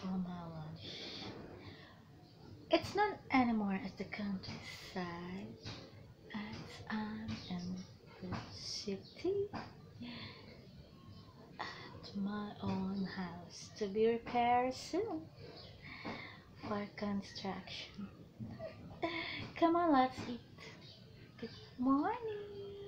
For my lunch. It's not anymore at the countryside as I'm in the city at my own house to be repaired soon for construction. Come on, let's eat. Good morning.